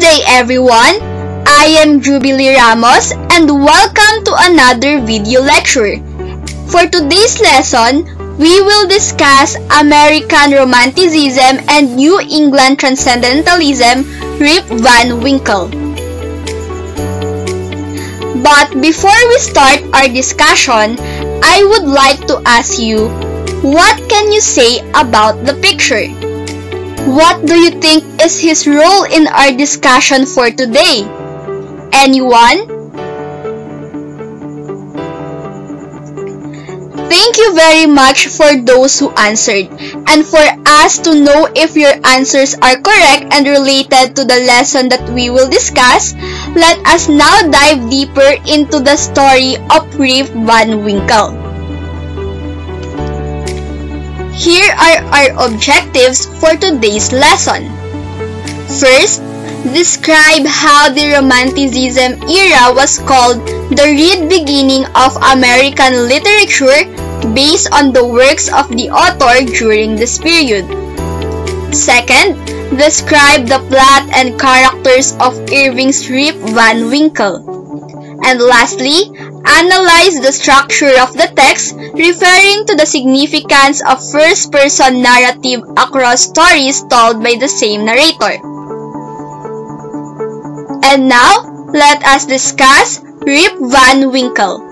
day everyone! I am Jubilee Ramos and welcome to another video lecture. For today's lesson, we will discuss American Romanticism and New England Transcendentalism, Rip Van Winkle. But before we start our discussion, I would like to ask you, what can you say about the picture? What do you think is his role in our discussion for today? Anyone? Thank you very much for those who answered and for us to know if your answers are correct and related to the lesson that we will discuss. Let us now dive deeper into the story of Rip Van Winkle. Here are our objectives for today's lesson. First, describe how the Romanticism era was called the real beginning of American literature based on the works of the author during this period. Second, describe the plot and characters of Irving's Rip Van Winkle. And lastly, Analyze the structure of the text, referring to the significance of first-person narrative across stories told by the same narrator. And now, let us discuss Rip Van Winkle.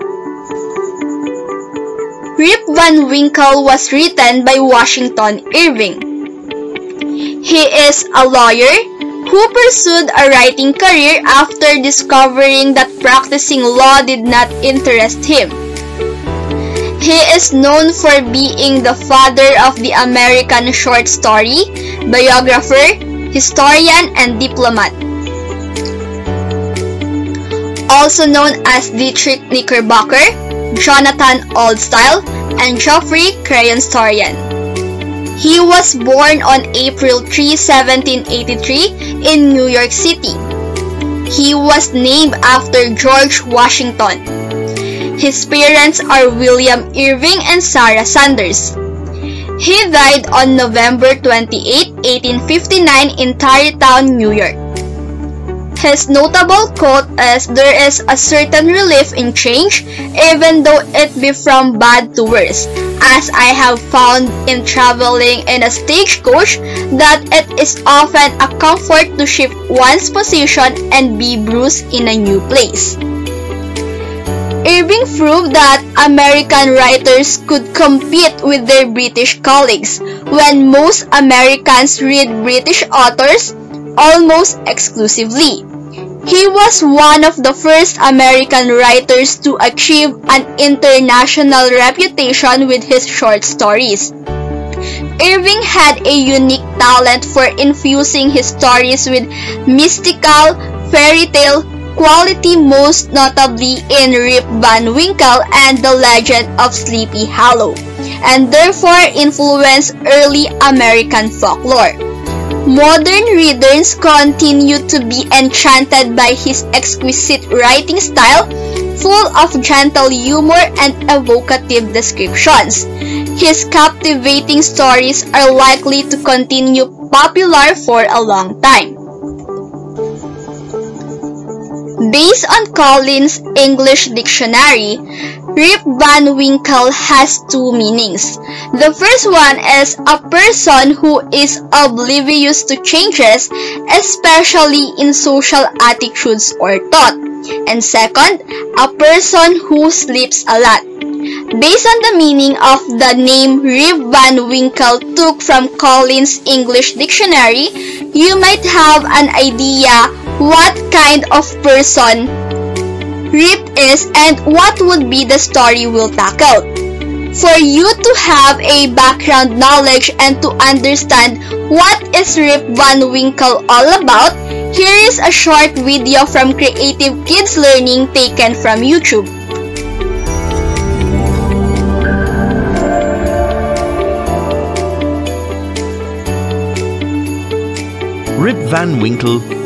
Rip Van Winkle was written by Washington Irving. He is a lawyer, who pursued a writing career after discovering that practicing law did not interest him. He is known for being the father of the American short story, biographer, historian, and diplomat. Also known as Diedrich Knickerbocker, Jonathan Oldstyle, and Geoffrey Crayon-Storian. He was born on April 3, 1783 in New York City. He was named after George Washington. His parents are William Irving and Sarah Sanders. He died on November 28, 1859 in Tarrytown, New York. His notable quote is, There is a certain relief in change, even though it be from bad to worse, as I have found in traveling in a stagecoach that it is often a comfort to shift one's position and be bruised in a new place. Irving proved that American writers could compete with their British colleagues when most Americans read British authors almost exclusively. He was one of the first American writers to achieve an international reputation with his short stories. Irving had a unique talent for infusing his stories with mystical, fairy tale quality most notably in Rip Van Winkle and The Legend of Sleepy Hollow, and therefore influenced early American folklore. Modern readers continue to be enchanted by his exquisite writing style, full of gentle humor and evocative descriptions. His captivating stories are likely to continue popular for a long time. Based on Collins English Dictionary, Rip Van Winkle has two meanings. The first one is a person who is oblivious to changes, especially in social attitudes or thought. And second, a person who sleeps a lot. Based on the meaning of the name Rip Van Winkle took from Collins English Dictionary, you might have an idea what kind of person Rip is and what would be the story we'll tackle. For you to have a background knowledge and to understand what is Rip Van Winkle all about, here is a short video from Creative Kids Learning taken from YouTube. Rip Van Winkle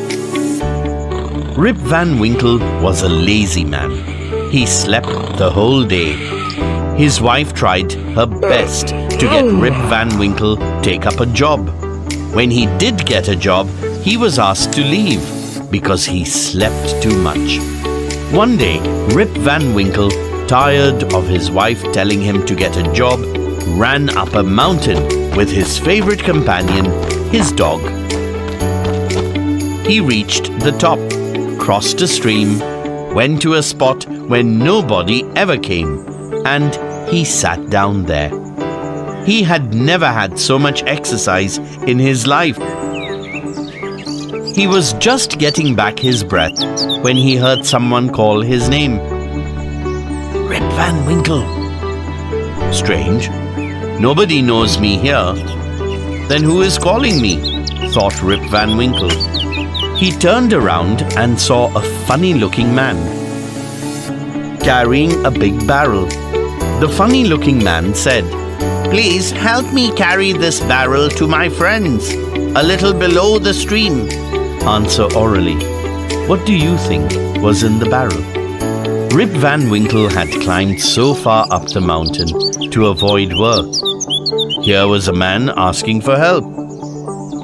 Rip Van Winkle was a lazy man. He slept the whole day. His wife tried her best to get Rip Van Winkle take up a job. When he did get a job, he was asked to leave. because he slept too much. One day, Rip Van Winkle, tired of his wife telling him to get a job, ran up a mountain with his favorite companion, his dog. He reached the top, crossed a stream, went to a spot where nobody ever came, and he sat down there. He had never had so much exercise in his life. He was just getting back his breath when he heard someone call his name. Rip Van Winkle. Strange. Nobody knows me here. Then who is calling me? thought Rip Van Winkle. He turned around and saw a funny looking man carrying a big barrel. The funny looking man said, Please help me carry this barrel to my friends, a little below the stream. Answer orally. What do you think was in the barrel? Rip Van Winkle had climbed so far up the mountain to avoid work. Here was a man asking for help.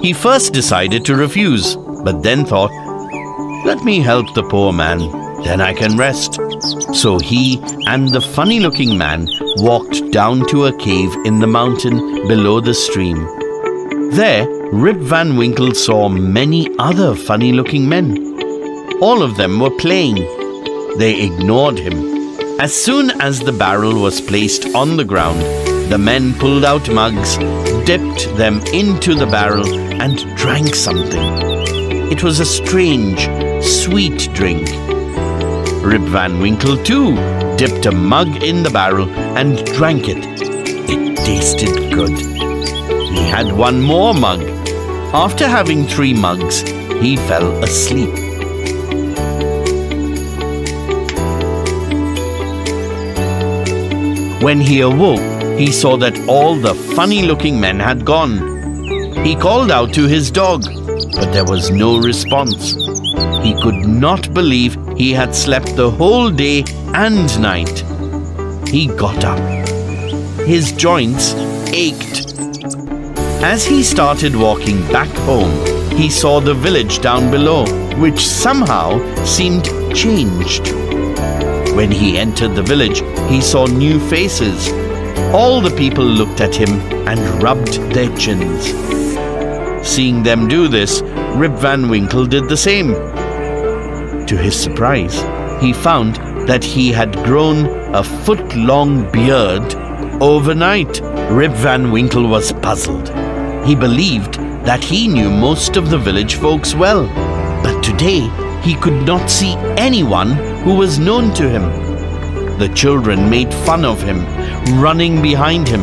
He first decided to refuse, but then thought, let me help the poor man, then I can rest. So he and the funny looking man walked down to a cave in the mountain below the stream. There, Rip Van Winkle saw many other funny looking men. All of them were playing. They ignored him. As soon as the barrel was placed on the ground, the men pulled out mugs, dipped them into the barrel, and drank something. It was a strange, sweet drink Rip Van Winkle, too, dipped a mug in the barrel and drank it. It tasted good. He had one more mug. After having three mugs, he fell asleep. When he awoke, he saw that all the funny looking men had gone. He called out to his dog, but there was no response. He could not believe he had slept the whole day and night. He got up. His joints ached. As he started walking back home, he saw the village down below, which somehow seemed changed. When he entered the village, he saw new faces. All the people looked at him and rubbed their chins. Seeing them do this, Rip Van Winkle did the same. To his surprise, he found that he had grown a foot long beard overnight. Rip Van Winkle was puzzled. He believed that he knew most of the village folks well, but today he could not see anyone who was known to him. The children made fun of him, running behind him.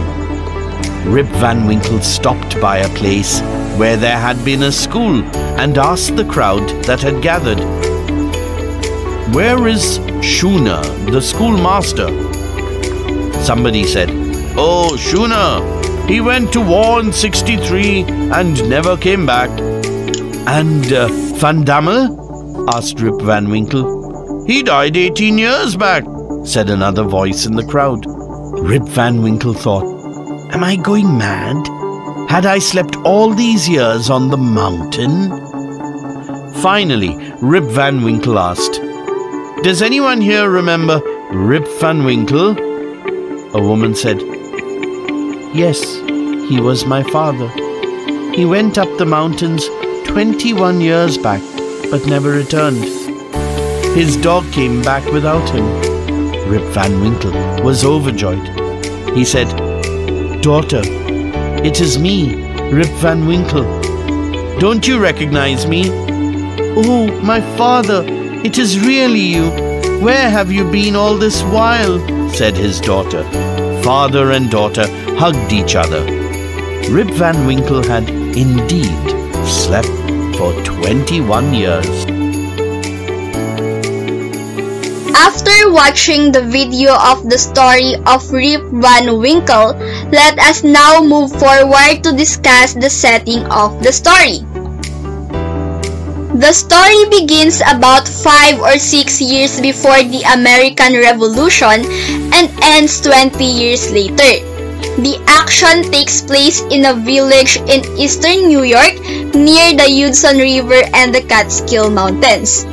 Rip Van Winkle stopped by a place where there had been a school and asked the crowd that had gathered where is Shuna, the schoolmaster? Somebody said, Oh, Shuna, he went to war in 63 and never came back. And uh, Van Damme? asked Rip Van Winkle. He died 18 years back, said another voice in the crowd. Rip Van Winkle thought, Am I going mad? Had I slept all these years on the mountain? Finally, Rip Van Winkle asked, does anyone here remember Rip Van Winkle? A woman said, Yes, he was my father. He went up the mountains 21 years back, but never returned. His dog came back without him. Rip Van Winkle was overjoyed. He said, Daughter, it is me, Rip Van Winkle. Don't you recognize me? Oh, my father, it is really you. Where have you been all this while? said his daughter. Father and daughter hugged each other. Rip Van Winkle had indeed slept for 21 years. After watching the video of the story of Rip Van Winkle, let us now move forward to discuss the setting of the story. The story begins about 5 or 6 years before the American Revolution and ends 20 years later. The action takes place in a village in eastern New York near the Hudson River and the Catskill Mountains.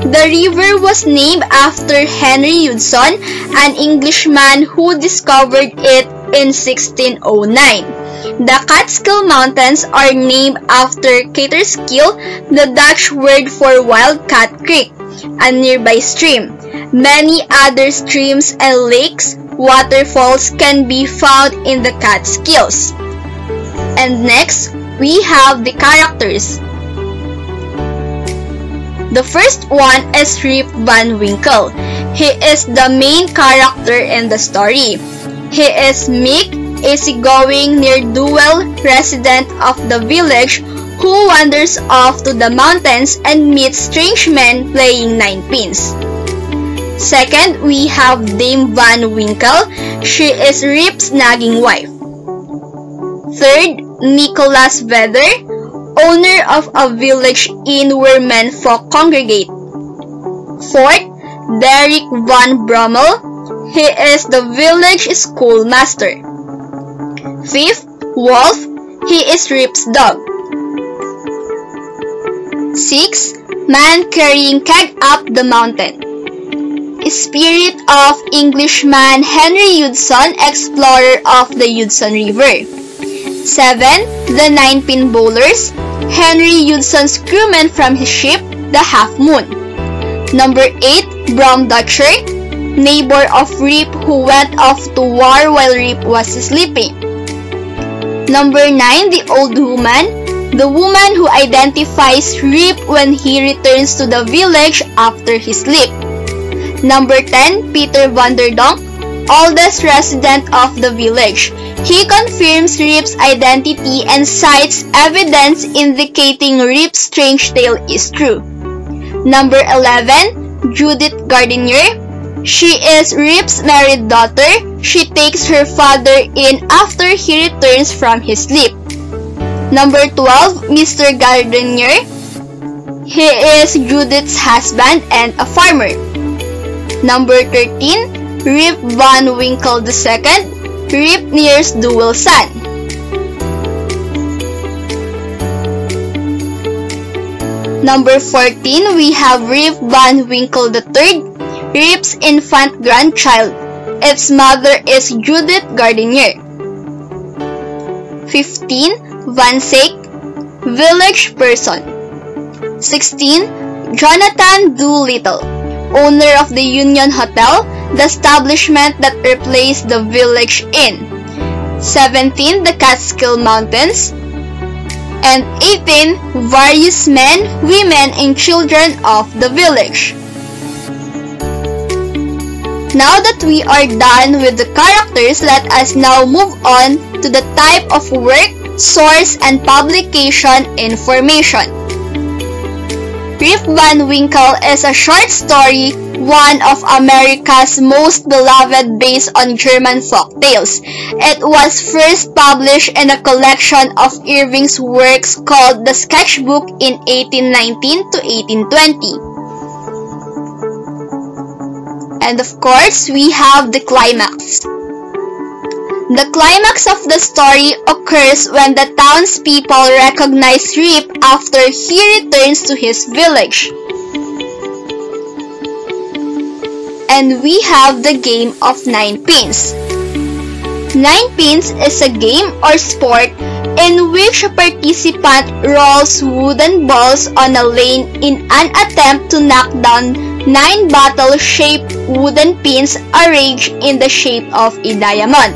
The river was named after Henry Hudson, an Englishman who discovered it in 1609. The Catskill Mountains are named after Kaaterskill, the Dutch word for Wildcat Creek, a nearby stream. Many other streams and lakes, waterfalls can be found in the Catskills. And next, we have the characters. The first one is Rip Van Winkle. He is the main character in the story. He is meek, easygoing, ne'er-do-well resident of the village who wanders off to the mountains and meets strange men playing ninepins. Second, we have Dame Van Winkle. She is Rip's nagging wife. Third, Nicholas Vedder owner of a village inn where men folk congregate. Fourth, Derrick Van Bummel. He is the village schoolmaster. Fifth, Wolf. He is Rip's dog. Six, Man carrying keg up the mountain. Spirit of Englishman Henry Hudson, explorer of the Hudson River. 7. The Nine-Pin Bowlers Henry Hudson's crewman from his ship, the Half Moon. Number 8. Brom Dutcher, neighbor of Rip who went off to war while Rip was sleeping. Number 9. The Old Woman, the woman who identifies Rip when he returns to the village after his sleep. Number 10. Peter Vanderdonk, oldest resident of the village. He confirms Rip's identity and cites evidence indicating Rip's strange tale is true. Number 11, Judith Gardenier. She is Rip's married daughter. She takes her father in after he returns from his sleep. Number 12, Mr. Gardenier. He is Judith's husband and a farmer. Number 13, Rip Van Winkle II. Rip nears dual son. Number 14, we have Rip Van Winkle III, Rip's infant grandchild. Its mother is Judith Gardenier. 15. Van Sake, village person. 16. Jonathan Doolittle, owner of the Union Hotel, the establishment that replaced the village inn. 17. The Catskill Mountains. And 18. Various men, women, and children of the village. Now that we are done with the characters, let us now move on to the type of work, source, and publication information. Rip Van Winkle is a short story one of America's most beloved based on German folk tales. It was first published in a collection of Irving's works called The Sketchbook in 1819 to 1820. And of course, we have the climax. The climax of the story occurs when the townspeople recognize Rip after he returns to his village. and we have the game of 9 pins. 9 pins is a game or sport in which a participant rolls wooden balls on a lane in an attempt to knock down 9 bottle-shaped wooden pins arranged in the shape of a diamond.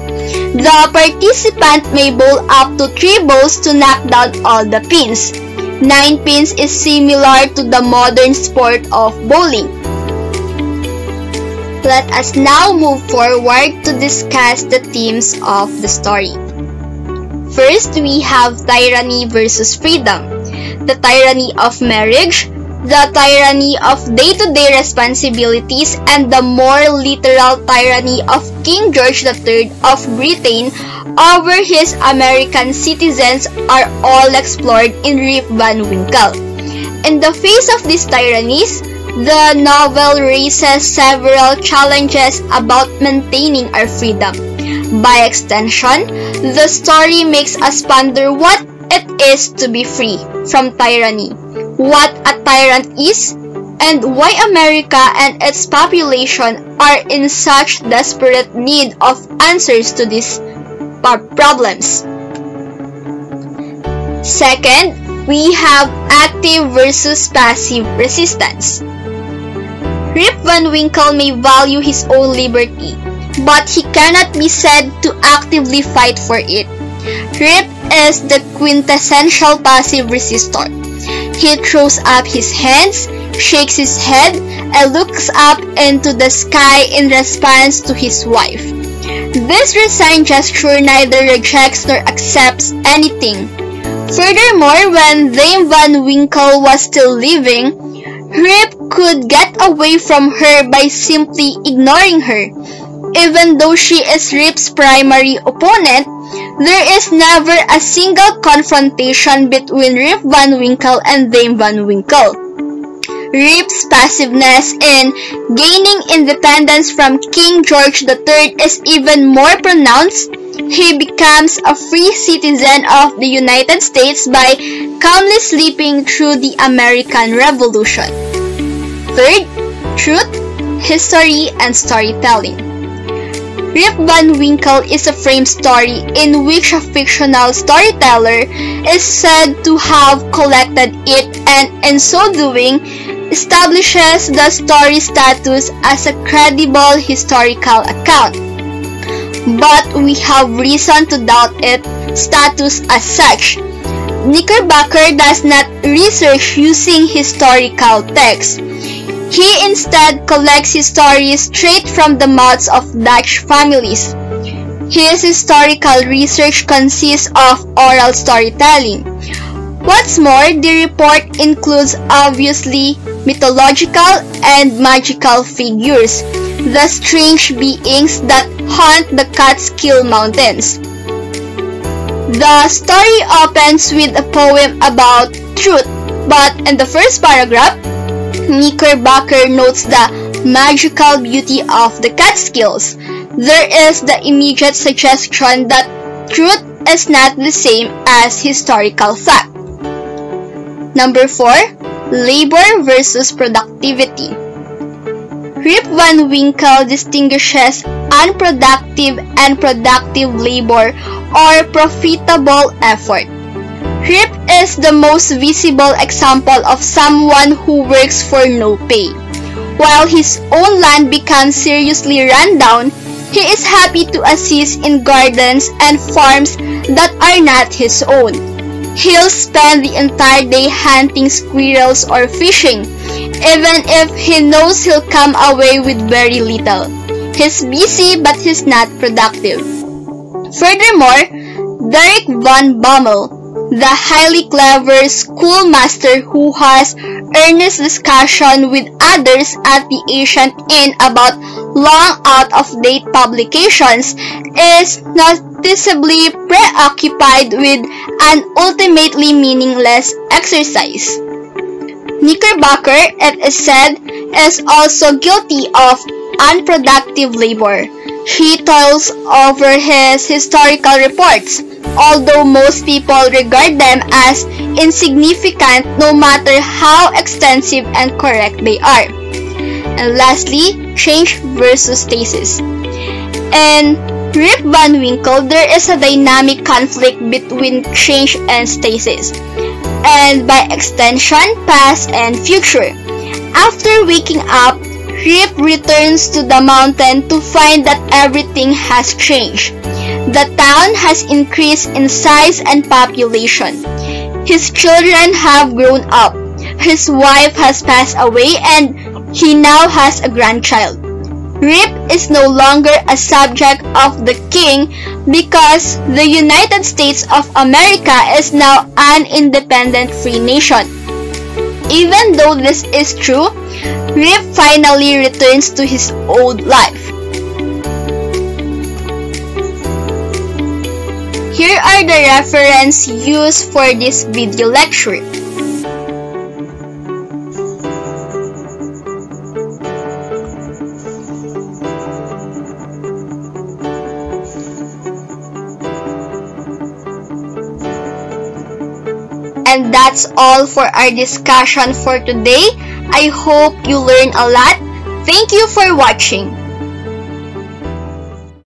The participant may bowl up to 3 balls to knock down all the pins. 9 pins is similar to the modern sport of bowling. Let us now move forward to discuss the themes of the story. First, we have tyranny versus freedom, the tyranny of marriage, the tyranny of day-to-day -day responsibilities, and the more literal tyranny of King George III of Britain over his American citizens are all explored in Rip Van Winkle. In the face of these tyrannies, the novel raises several challenges about maintaining our freedom. By extension, the story makes us ponder what it is to be free from tyranny, what a tyrant is, and why America and its population are in such desperate need of answers to these problems. Second, we have active versus passive resistance. Rip Van Winkle may value his own liberty, but he cannot be said to actively fight for it. Rip is the quintessential passive resistor. He throws up his hands, shakes his head, and looks up into the sky in response to his wife. This resigned gesture neither rejects nor accepts anything. Furthermore, when Dame Van Winkle was still living, Rip could get away from her by simply ignoring her. Even though she is Rip's primary opponent, there is never a single confrontation between Rip Van Winkle and Dame Van Winkle. Rip's passiveness in gaining independence from King George III is even more pronounced. He becomes a free citizen of the United States by calmly sleeping through the American Revolution. Third, truth, history, and storytelling. Rip Van Winkle is a frame story in which a fictional storyteller is said to have collected it and in so doing establishes the story status as a credible historical account. But we have reason to doubt its status as such. Knickerbocker does not research using historical texts. He instead collects his stories straight from the mouths of Dutch families. His historical research consists of oral storytelling. What's more, the report includes obviously mythological and magical figures, the strange beings that haunt the Catskill Mountains. The story opens with a poem about truth, but in the first paragraph, Knickerbocker notes the magical beauty of the Catskills. There is the immediate suggestion that truth is not the same as historical fact. Number 4. Labor versus productivity. Rip Van Winkle distinguishes unproductive and productive labor or profitable effort. Rip is the most visible example of someone who works for no pay. While his own land becomes seriously run down, he is happy to assist in gardens and farms that are not his own. He'll spend the entire day hunting squirrels or fishing, even if he knows he'll come away with very little. He's busy but he's not productive. Furthermore, Derrick Van Bummel, the highly clever schoolmaster who has earnest discussion with others at the Asian Inn about long out-of-date publications is noticeably preoccupied with an ultimately meaningless exercise. Knickerbocker, it is said, is also guilty of unproductive labor. He toils over his historical reports, although most people regard them as insignificant no matter how extensive and correct they are. And lastly, change versus stasis. In Rip Van Winkle, there is a dynamic conflict between change and stasis, and by extension, past and future. After waking up, Rip returns to the mountain to find that everything has changed. The town has increased in size and population. His children have grown up. His wife has passed away and he now has a grandchild. Rip is no longer a subject of the king because the United States of America is now an independent free nation. Even though this is true, Rip finally returns to his old life. Here are the references used for this video lecture. That's all for our discussion for today. I hope you learned a lot. Thank you for watching.